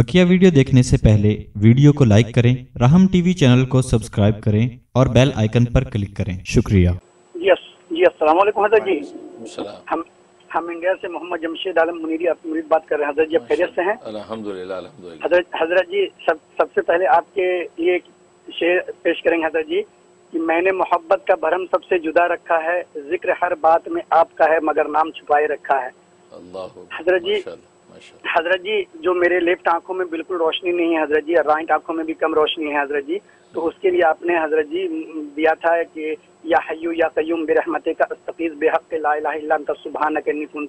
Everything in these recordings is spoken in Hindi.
बकिया वीडियो देखने से पहले वीडियो को लाइक करें राहम टीवी चैनल को सब्सक्राइब करें और बेल आइकन पर क्लिक करें। शुक्रिया। यस जी अस्सलाम वालेकुम हज़रत जी। हम हम इंडिया से मोहम्मद जमशेद आलम मुनीरी आप मुनीर बात कर रहे हैं। हज़रत जी आप खैरियत से हैं? अल्हम्दुलिल्लाह हज़रत हज़रत जी सब सबसे पहले आपके लिए शेर पेश करेंगे हज़रत जी कि मैंने मोहब्बत का भरम सबसे जुदा रखा है ज़िक्र हर बात में आपका है मगर नाम छुपाए रखा है। हज़रत जी। हज़रत जी जो मेरे लेफ़्ट आँखों में बिल्कुल रोशनी नहीं है हज़रत जी और राइट आँखों में भी कम रोशनी है हज़रत जी तो उसके लिए आपने हज़रत जी दिया था कि या हय्यू या कयूम बेरहमते का अस्तकीज बेहक ला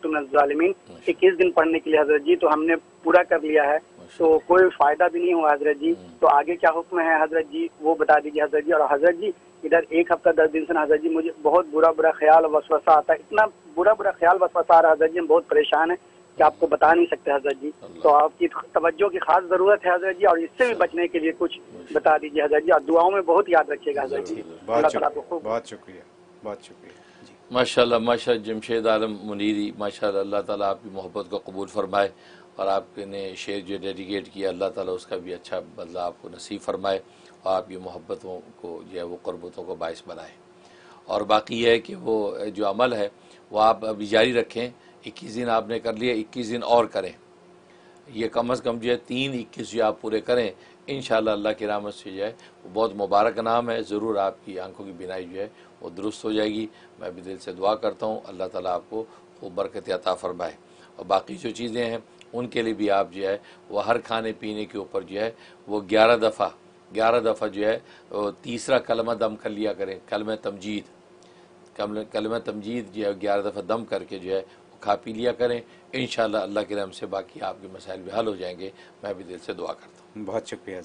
मिनज़ ज़ालिमीन। इक्कीस दिन पढ़ने के लिए हज़रत जी तो हमने पूरा कर लिया है। तो कोई फ़ायदा भी नहीं हुआ हज़रत जी। तो आगे क्या हुक्म है हज़रत जी वो बता दीजिए हज़रत जी। और हज़रत जी इधर एक हफ़्ता दस दिन से हज़रत जी मुझे बहुत बुरा बुरा ख्याल वसवसा आता है। इतना बुरा बुरा ख्याल वसवसा आ रहा है हज़रत जी हम बहुत परेशान है। कि आपको बता नहीं सकते हज़रत जी। तो आपकी तवज्जो की खास ज़रूरत है हज़रत जी और इससे भी बचने के लिए कुछ बता दीजिए हज़रत जी और दुआओं में बहुत याद रखिएगा हज़रत जी। बहुत शुक्रिया बहुत शुक्रिया बहुत शुक्रिया। जी। माशाल्लाह माशा जमशेद आलम मुनीरी माशा अल्लाह ताला आपकी मोहब्बत को कबूल फरमाए और आपने शेर जो डेडिकेट किया अल्लाह ताला उसका भी अच्छा बदला आपको नसीब फरमाए और आपकी मोहब्बतों को जो है वो क़ुरबतों को बायस बनाए। और बाकी यह है कि वो जो अमल है वो आप अभी जारी रखें इक्कीस दिन आपने कर लिए, इक्कीस दिन और करें। ये कम अज़ कम जो है, तीन इक्कीस जो आप पूरे करें इन अल्लाह की रहमत से जो है, वो बहुत मुबारक नाम है। ज़रूर आपकी आँखों की बिनाई जो है, वो दुरुस्त हो जाएगी। मैं भी दिल से दुआ करता हूँ, अल्लाह ताला आपको खूब बरकत अता फरमाए। और बाकी जो चीज़ें हैं, उनके लिए भी आप जो है, वो हर खाने पीने के ऊपर जो है, वो ग्यारह दफ़ा ग्यारह दफ़ा जो है, वो तीसरा कलमा दम कर लिया करें, कलम तमजीद। कलम तमजीद जो है ग्यारह दफ़ा दम करके जो है खा पी लिया करें। इन अल्लाह के रहम से बाकी आपके मसाइल भी हल हो जाएँगे। मैं भी दिल से दुआ करता हूँ। बहुत शुक्रिया